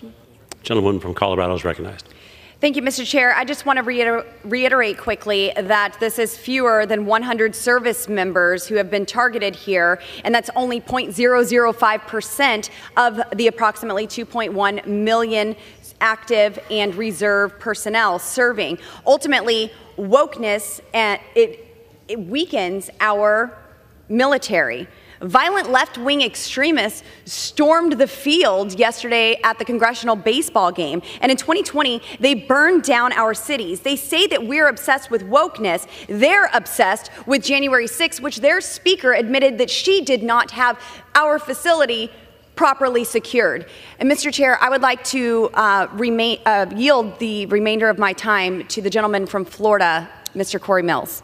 questions? Gentleman from Colorado is recognized. Thank you, Mr. Chair. I just want to reiter- reiterate quickly that this is fewer than 100 service members who have been targeted here, and that's only 0.005% of the approximately 2.1 million active and reserve personnel serving. Ultimately, wokeness uh, it, it weakens our military. Violent left wing extremists stormed the field yesterday at the congressional baseball game. And in 2020, they burned down our cities. They say that we're obsessed with wokeness. They're obsessed with January 6th, which their speaker admitted that she did not have our facility properly secured. And Mr. Chair, I would like to uh, remain, uh, yield the remainder of my time to the gentleman from Florida, Mr. Cory Mills.